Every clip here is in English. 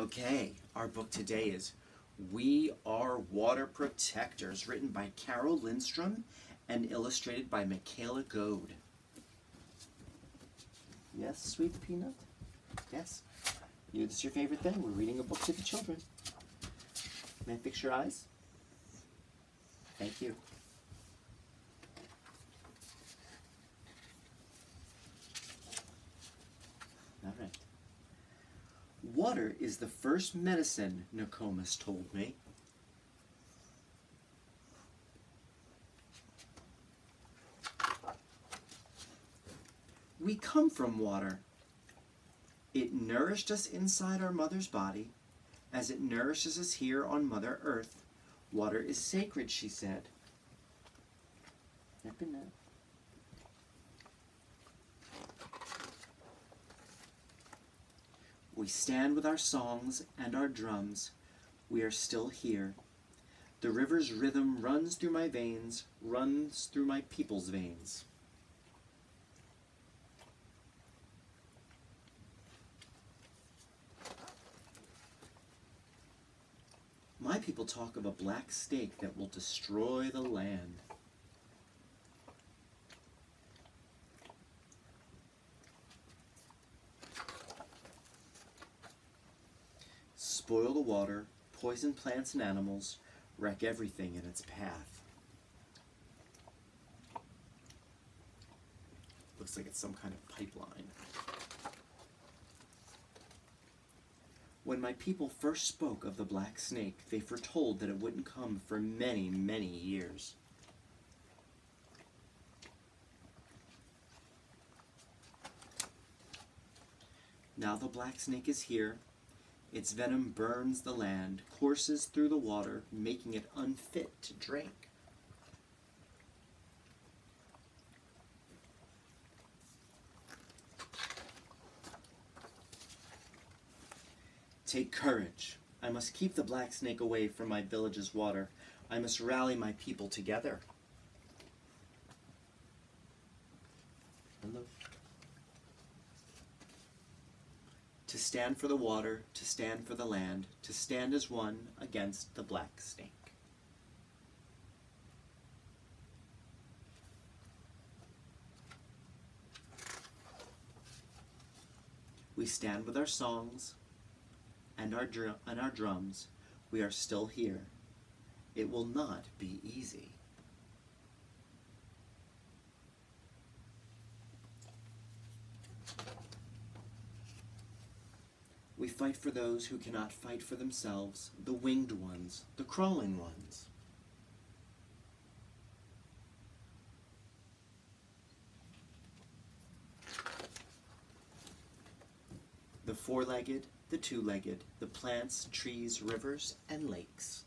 Okay, our book today is We Are Water Protectors, written by Carole Lindstrom and illustrated by Michaela Goade. Yes, sweet peanut? Yes. You, this is your favorite thing. We're reading a book to the children. May I fix your eyes? Thank you. All right. Water is the first medicine, Nokomis told me. We come from water. It nourished us inside our mother's body, as it nourishes us here on Mother Earth. Water is sacred, she said. We stand with our songs and our drums. We are still here. The river's rhythm runs through my veins, runs through my people's veins. My people talk of a black snake that will destroy the land. Spoil the water, poison plants and animals, wreck everything in its path. Looks like it's some kind of pipeline. When my people first spoke of the black snake, they foretold that it wouldn't come for many, many years. Now the black snake is here. Its venom burns the land, courses through the water, making it unfit to drink. Take courage. I must keep the black snake away from my village's water. I must rally my people together. Hello. To stand for the water, to stand for the land, to stand as one against the black snake. We stand with our songs, and our, and our drums, we are still here. It will not be easy. We fight for those who cannot fight for themselves, the winged ones, the crawling ones. The four-legged, the two-legged, the plants, trees, rivers, and lakes.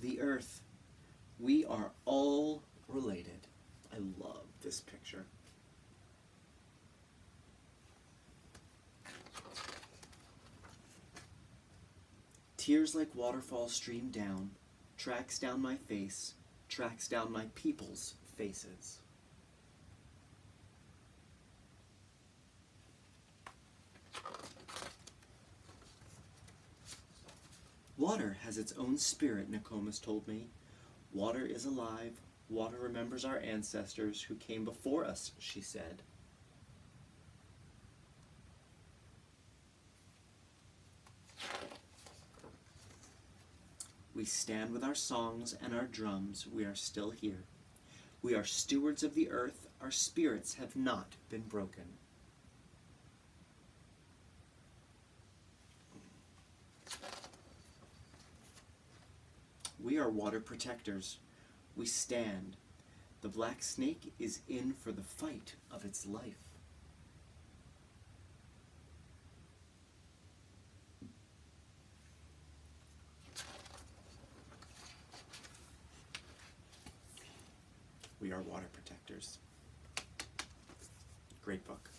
The earth. We are all this picture. Tears like waterfalls stream down, tracks down my face, tracks down my people's faces. Water has its own spirit, Nokomis told me. Water is alive. Water remembers our ancestors who came before us, she said. We stand with our songs and our drums. We are still here. We are stewards of the earth. Our spirits have not been broken. We are water protectors. We stand. The black snake is in for the fight of its life. We are water protectors. Great book.